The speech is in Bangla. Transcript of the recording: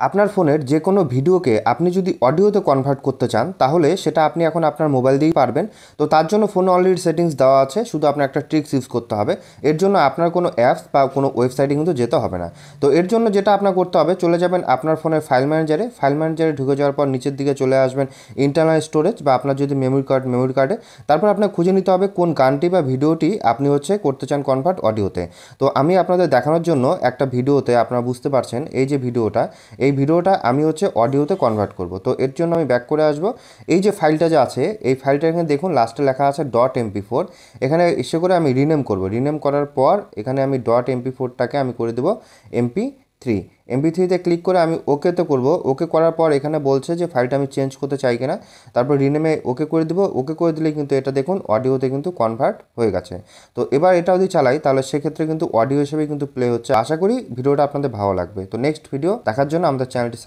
আপনার ফোনের যে কোনো ভিডিওকে আপনি যদি অডিওতে কনভার্ট করতে চান, তাহলে সেটা আপনি এখন আপনার মোবাইল দিয়েই পারবেন। তো তার জন্য ফোনে অলরেডি সেটিংস দেওয়া আছে, শুধু আপনার একটা ট্রিক্স ইউজ করতে হবে। এর জন্য আপনার কোনো অ্যাপস বা কোনো ওয়েবসাইটে কিন্তু যেতে হবে না। তো এর জন্য যেটা আপনার করতে হবে, চলে যাবেন আপনার ফোনের ফাইল ম্যানেজারে ফাইল ম্যানেজারে ঢুকে যাওয়ার পর নিচের দিকে চলে আসবেন ইন্টারনাল স্টোরেজ বা আপনার যদি মেমোরি কার্ড মেমোরি কার্ডে তারপর আপনার খুঁজে নিতে হবে কোন গানটি বা ভিডিওটি আপনি হচ্ছে করতে চান কনভার্ট অডিওতে তো আমি আপনাদের দেখানোর জন্য একটা ভিডিওতে আপনারা বুঝতে পারছেন, এই যে ভিডিওটা এই ভিডিওটা আমি হচ্ছে অডিওতে কনভার্ট করব। তো এর জন্য আমি ব্যাক করে আসব। এই যে ফাইলটা যে আছে, এই ফাইলটা এখানে দেখুন লাস্টে লেখা আছে. ডট এমপি ফোর এখানে ইচ্ছে করে আমি রিনেম করব। রিনেম করার পর এখানে আমি. ডট এমপি ফোরটাকে আমি করে দেবো। এমপি থ্রি এমপি থ্রিতে ক্লিক করে আমি ওকেতে করব। ওকে করার পর এখানে বলছে যে ফাইলটা আমি চেঞ্জ করতে চাই কিনা। তারপর রিনেমে ওকে করে দেবো। ওকে করে দিলে কিন্তু এটা দেখুন অডিওতে কিন্তু কনভার্ট হয়ে গেছে। তো এবার এটা যদি চালাই, তাহলে সেক্ষেত্রে কিন্তু অডিও হিসেবে কিন্তু প্লে হচ্ছে। আশা করি ভিডিওটা আপনাদের ভালো লাগবে। তো নেক্সট ভিডিও দেখার জন্য আমাদের চ্যানেলটি